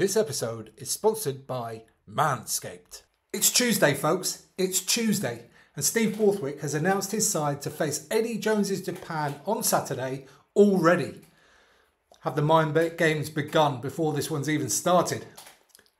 This episode is sponsored by Manscaped. It's Tuesday, folks. It's Tuesday, and Steve Borthwick has announced his side to face Eddie Jones's Japan on Saturday already. Have the mind games begun before this one's even started?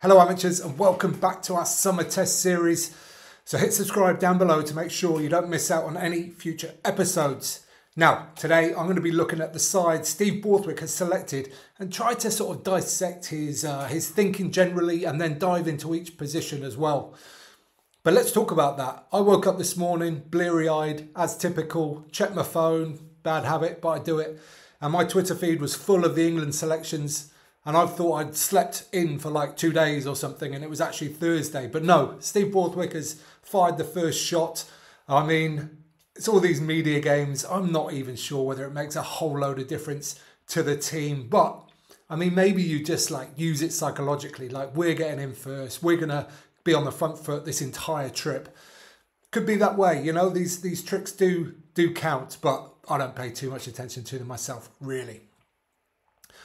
Hello, amateurs, and welcome back to our summer test series. So hit subscribe down below to make sure you don't miss out on any future episodes. Now, today I'm going to be looking at the side Steve Borthwick has selected and try to sort of dissect his uh, his thinking generally and then dive into each position as well. But let's talk about that. I woke up this morning bleary eyed, as typical, checked my phone, bad habit, but I do it. And my Twitter feed was full of the England selections. And I thought I'd slept in for like two days or something, and it was actually Thursday. But no, Steve Borthwick has fired the first shot. I mean, it's all these media games. I'm not even sure whether it makes a whole load of difference to the team, but I mean, maybe you just like use it psychologically. Like we're getting in first. We're gonna be on the front foot this entire trip. Could be that way, you know. These these tricks do do count, but I don't pay too much attention to them myself, really.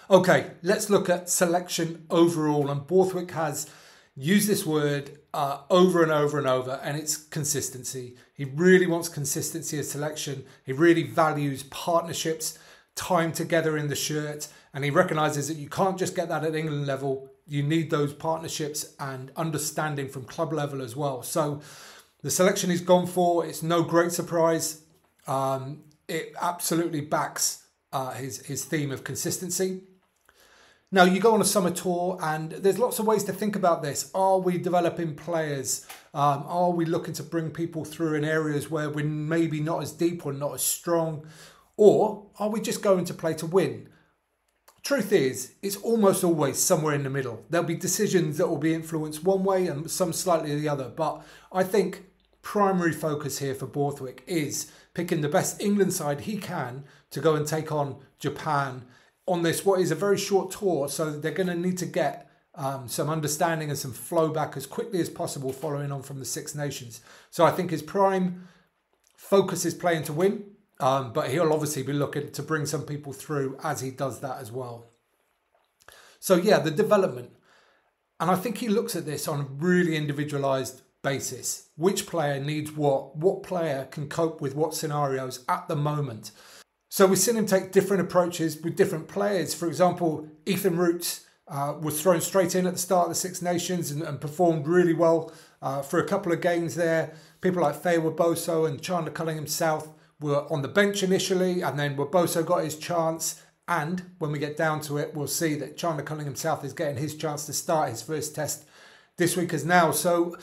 Okay, let's look at selection overall. And Borthwick has used this word uh, over and over and over, and it's consistency. He really wants consistency of selection. He really values partnerships, time together in the shirt, and he recognizes that you can't just get that at England level. You need those partnerships and understanding from club level as well. So the selection he's gone for, it's no great surprise. Um, it absolutely backs uh, his, his theme of consistency. Now, you go on a summer tour, and there's lots of ways to think about this. Are we developing players? Um, are we looking to bring people through in areas where we're maybe not as deep or not as strong? Or are we just going to play to win? Truth is, it's almost always somewhere in the middle. There'll be decisions that will be influenced one way and some slightly the other. But I think primary focus here for Borthwick is picking the best England side he can to go and take on Japan on this what is a very short tour, so they're going to need to get um, some understanding and some flow back as quickly as possible, following on from the Six Nations. So I think his prime focus is playing to win, um, but he'll obviously be looking to bring some people through as he does that as well. So yeah, the development, and I think he looks at this on a really individualized basis. Which player needs what? What player can cope with what scenarios at the moment? So we've seen him take different approaches with different players. For example, Ethan Roots uh, was thrown straight in at the start of the Six Nations and, and performed really well uh, for a couple of games there. People like Faye Boso and Chandler Cunningham South were on the bench initially, and then Boso got his chance. And when we get down to it, we'll see that Chandler Cunningham South is getting his chance to start his first test this week as now. So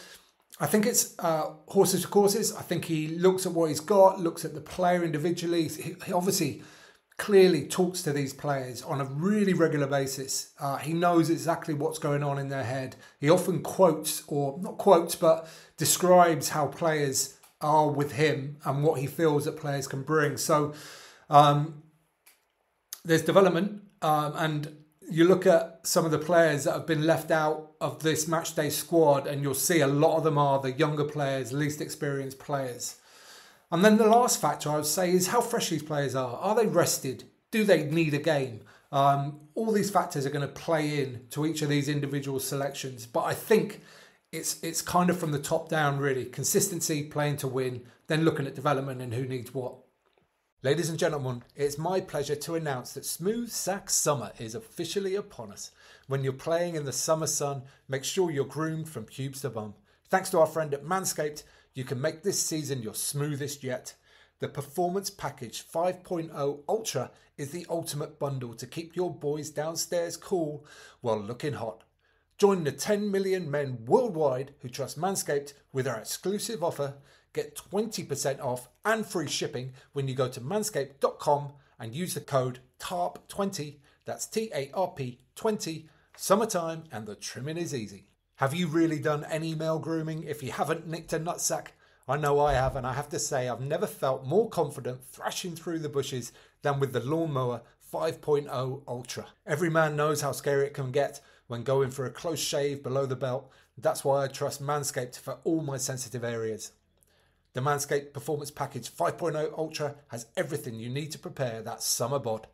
I think it's uh, horses for courses. I think he looks at what he's got, looks at the player individually. He, he obviously clearly talks to these players on a really regular basis. Uh, he knows exactly what's going on in their head. He often quotes, or not quotes, but describes how players are with him and what he feels that players can bring. So um, there's development, um, and you look at some of the players that have been left out of this matchday squad, and you'll see a lot of them are the younger players, least experienced players. And then the last factor I would say is how fresh these players are. Are they rested? Do they need a game? Um, all these factors are going to play in to each of these individual selections, but I think it's it's kind of from the top down, really. Consistency, playing to win, then looking at development and who needs what. Ladies and gentlemen, it's my pleasure to announce that Smooth Sack Summer is officially upon us. When you're playing in the summer sun, make sure you're groomed from pubes to bum. Thanks to our friend at Manscaped, you can make this season your smoothest yet. The Performance Package 5.0 Ultra is the ultimate bundle to keep your boys downstairs cool while looking hot. Join the 10 million men worldwide who trust Manscaped with our exclusive offer Get 20% off and free shipping when you go to manscaped.com and use the code TARP20. That's T A R P 20. Summertime and the trimming is easy. Have you really done any male grooming if you haven't nicked a nutsack? I know I have, and I have to say, I've never felt more confident thrashing through the bushes than with the Lawnmower 5.0 Ultra. Every man knows how scary it can get when going for a close shave below the belt. That's why I trust Manscaped for all my sensitive areas. The Manscaped Performance Package 5.0 Ultra has everything you need to prepare that summer bod.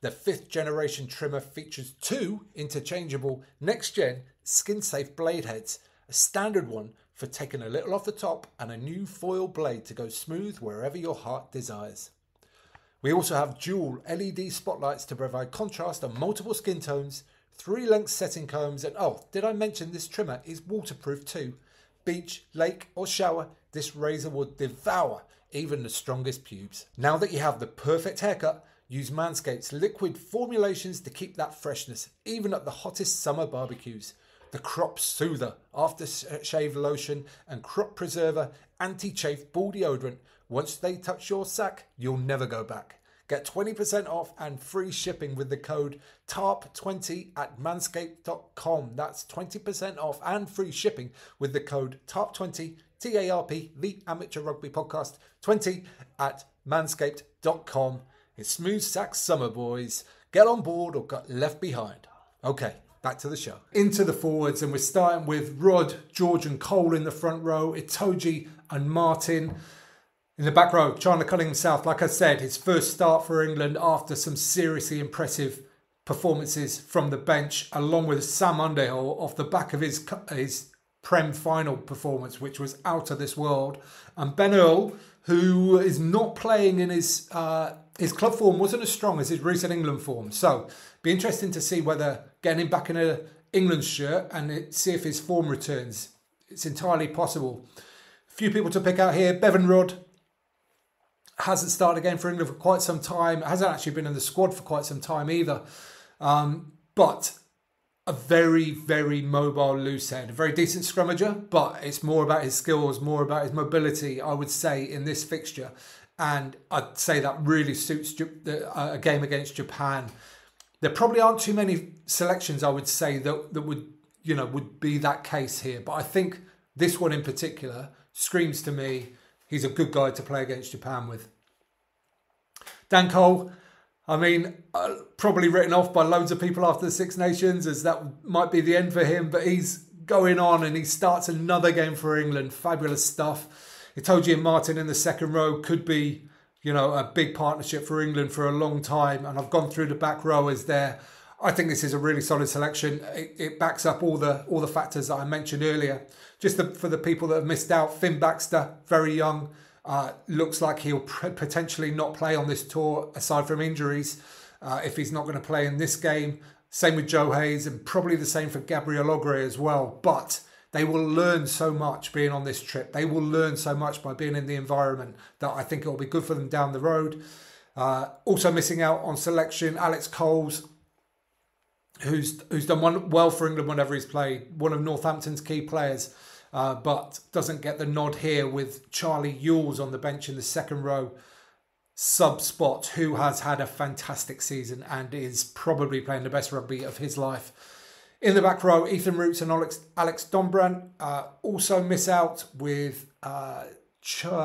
The fifth generation trimmer features two interchangeable next gen skin safe blade heads, a standard one for taking a little off the top, and a new foil blade to go smooth wherever your heart desires. We also have dual LED spotlights to provide contrast on multiple skin tones, three length setting combs, and oh, did I mention this trimmer is waterproof too? Beach, lake, or shower, this razor will devour even the strongest pubes. Now that you have the perfect haircut, use Manscaped's liquid formulations to keep that freshness, even at the hottest summer barbecues. The Crop Soother After Shave Lotion and Crop Preserver Anti Chafe Ball Deodorant. Once they touch your sack, you'll never go back. Get 20% off and free shipping with the code TARP20 at manscaped.com. That's 20% off and free shipping with the code TARP20, T A R P, the Amateur Rugby Podcast, 20 at manscaped.com. It's Smooth Sack Summer, boys. Get on board or got left behind. Okay, back to the show. Into the forwards, and we're starting with Rodd, George, and Cole in the front row, Itoje and Martin. In the back row, Chandler Cunningham South, like I said, his first start for England after some seriously impressive performances from the bench, along with Sam Underhill off the back of his his Prem final performance, which was out of this world, and Ben Earl, who is not playing in his uh, his club form wasn't as strong as his recent England form. So, be interesting to see whether getting him back in a England shirt and see if his form returns. It's entirely possible. A few people to pick out here: Bevan Rodd hasn't started again for England for quite some time. Hasn't actually been in the squad for quite some time either. Um, but a very, very mobile loosehead, a very decent scrummager, but it's more about his skills, more about his mobility, I would say, in this fixture. And I'd say that really suits uh, a game against Japan. There probably aren't too many selections, I would say, that, that would, you know, would be that case here. But I think this one in particular screams to me he's a good guy to play against Japan with. Dan Cole, I mean, uh, probably written off by loads of people after the Six Nations as that might be the end for him, but he's going on and he starts another game for England. Fabulous stuff. Itoje and Martin in the second row could be, you know, a big partnership for England for a long time. And I've gone through the back row as there. I think this is a really solid selection. It, it backs up all the all the factors that I mentioned earlier. Just the, for the people that have missed out, Fin Baxter, very young, uh, looks like he'll potentially not play on this tour aside from injuries. Uh, if he's not going to play in this game, same with Joe Heyes, and probably the same for Gabriel Oghre as well. But they will learn so much being on this trip. They will learn so much by being in the environment that I think it will be good for them down the road. Uh, also missing out on selection, Alex Coles, who's who's done one well for England whenever he's played, one of Northampton's key players, uh, but doesn't get the nod here with Charlie Ewels on the bench in the second row sub spot, who has had a fantastic season and is probably playing the best rugby of his life. In the back row, Ethan Roots and Alex, Alex uh, also miss out with uh,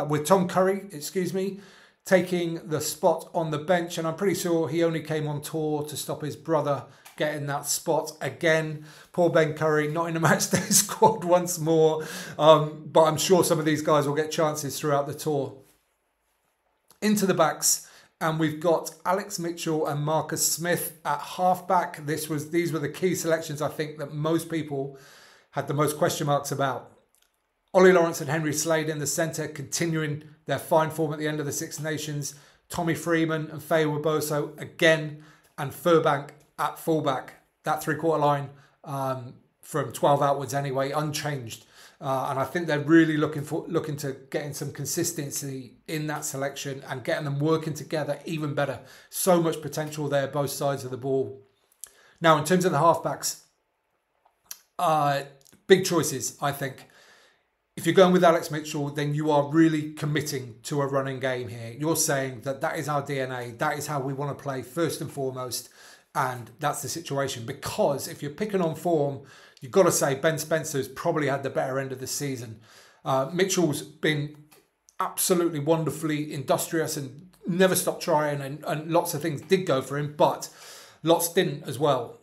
with Tom Curry, excuse me, taking the spot on the bench, and I'm pretty sure he only came on tour to stop his brother getting that spot again. Poor Ben Curry, not in the matchday squad once more, um, but I'm sure some of these guys will get chances throughout the tour. Into the backs, and we've got Alex Mitchell and Marcus Smith at halfback. This was these were the key selections I think that most people had the most question marks about. Ollie Lawrence and Henry Slade in the centre, continuing their fine form at the end of the Six Nations. Tommy Freeman and Feyi-Waboso again, and Furbank at fullback. That three quarter line um, from 12 outwards anyway, unchanged. Uh, and I think they're really looking for looking to getting some consistency in that selection and getting them working together even better. So much potential there, both sides of the ball. Now, in terms of the halfbacks, uh, big choices, I think. If you're going with Alex Mitchell, then you are really committing to a running game here. You're saying that that is our DNA, that is how we want to play first and foremost, and that's the situation. Because if you're picking on form, you've got to say Ben Spencer's probably had the better end of the season. Uh, Mitchell's been absolutely wonderfully industrious and never stopped trying, and, and lots of things did go for him, but lots didn't as well.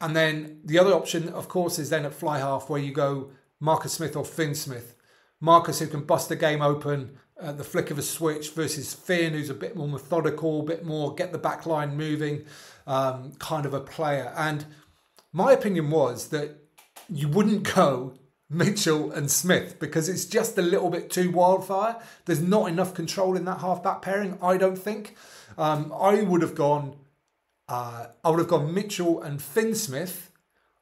And then the other option, of course, is then at fly half where you go Marcus Smith or Fin Smith. Marcus, who can bust the game open uh, the flick of a switch versus Fin, who's a bit more methodical, a bit more get the back line moving um, kind of a player. And my opinion was that you wouldn't go Mitchell and Smith because it's just a little bit too wildfire. There's not enough control in that half back pairing, I don't think. Um, I would have gone. Uh, I would have gone Mitchell and Fin Smith,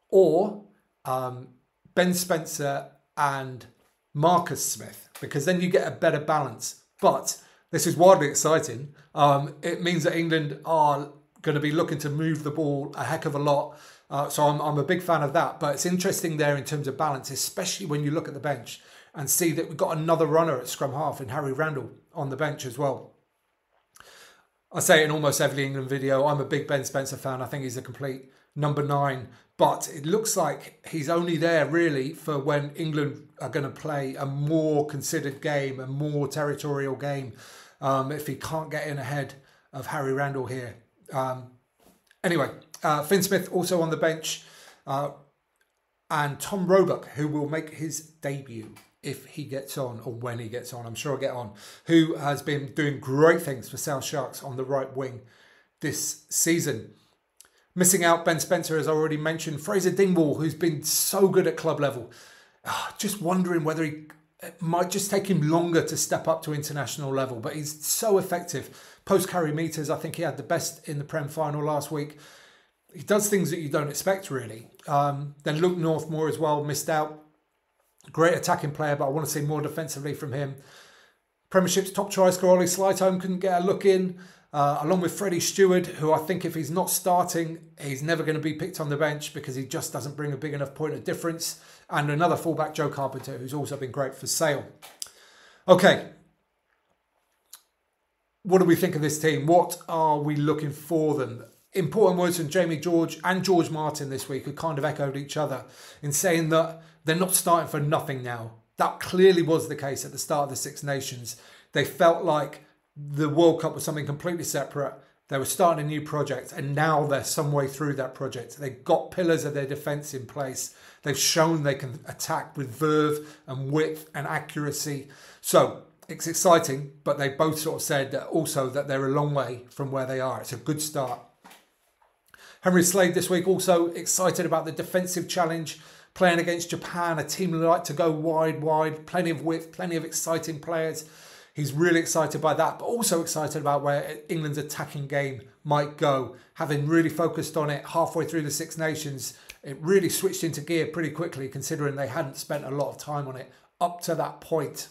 or um, Ben Spencer and Marcus Smith, because then you get a better balance. But this is wildly exciting. Um, it means that England are going to be looking to move the ball a heck of a lot. Uh, so I'm, I'm a big fan of that. But it's interesting there in terms of balance, especially when you look at the bench and see that we've got another runner at scrum half in Harry Randall on the bench as well. I say it in almost every England video. I'm a big Ben Spencer fan. I think he's a complete number nine. But it looks like he's only there really for when England are going to play a more considered game, a more territorial game. Um, if he can't get in ahead of Harry Randall here. Um, anyway, uh, Fin Smith also on the bench, uh, and Tom Roebuck, who will make his debut if he gets on or when he gets on. I'm sure he'll get on. Who has been doing great things for Sale Sharks on the right wing this season. Missing out, Ben Spencer, as I already mentioned. Fraser Dingwall, who's been so good at club level. Uh, just wondering whether he it might just take him longer to step up to international level, but he's so effective. Post carry meters, I think he had the best in the Prem final last week. He does things that you don't expect, really. Um, then Luke Northmore as well missed out. Great attacking player, but I want to see more defensively from him. Premiership's top try scorer Ollie Sleightholme couldn't get a look in, uh, along with Freddie Steward, who I think if he's not starting, he's never going to be picked on the bench because he just doesn't bring a big enough point of difference. And another fullback, Joe Carpenter, who's also been great for Sale. Okay. What do we think of this team? What are we looking for them? Important words from Jamie George and George Martin this week, who kind of echoed each other in saying that they're not starting for nothing now. That clearly was the case at the start of the Six Nations. They felt like the World Cup was something completely separate. They were starting a new project, and now they're some way through that project. They've got pillars of their defence in place. They've shown they can attack with verve and width and accuracy. So it's exciting, but they both sort of said also that they're a long way from where they are. It's a good start. Henry Slade this week also excited about the defensive challenge playing against Japan, a team like to go wide, wide, plenty of width, plenty of exciting players. He's really excited by that, but also excited about where England's attacking game might go. Having really focused on it halfway through the Six Nations, it really switched into gear pretty quickly, considering they hadn't spent a lot of time on it up to that point.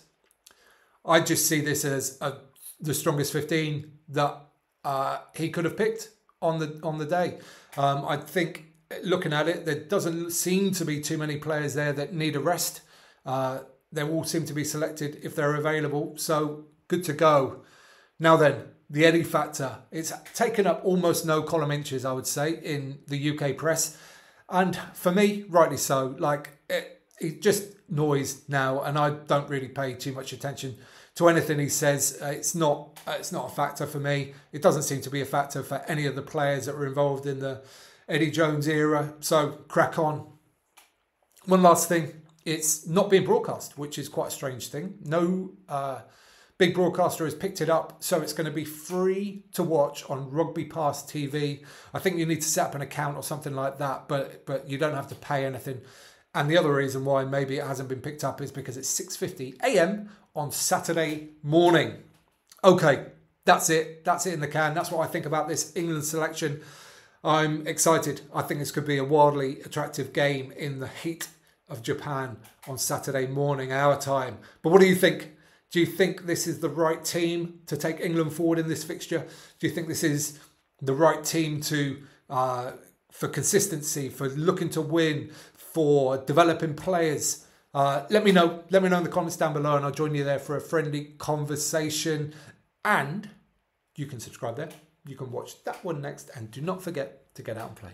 I just see this as a, the strongest 15 that uh, he could have picked on the on the day. Um, I think looking at it, there doesn't seem to be too many players there that need a rest. Uh, they all seem to be selected if they're available. So good to go. Now then, the Eddie factor. It's taken up almost no column inches, I would say, in the UK press. And for me, rightly so. Like, it, it just noise now, and I don't really pay too much attention to anything he says. Uh, it's not uh, it's not a factor for me. It doesn't seem to be a factor for any of the players that were involved in the Eddie Jones era. So crack on. One last thing, it's not being broadcast, which is quite a strange thing. No uh, big broadcaster has picked it up, so it's going to be free to watch on RugbyPass TV. I think you need to set up an account or something like that, but but you don't have to pay anything. And the other reason why maybe it hasn't been picked up is because it's 6:50 a.m. on Saturday morning. Okay, that's it. That's it in the can. That's what I think about this England selection. I'm excited. I think this could be a wildly attractive game in the heat of Japan on Saturday morning, our time. But what do you think? Do you think this is the right team to take England forward in this fixture? Do you think this is the right team to uh, for consistency, for looking to win, for developing players? Uh, let me know. Let me know in the comments down below, and I'll join you there for a friendly conversation. And you can subscribe there. You can watch that one next, and do not forget to get out and play.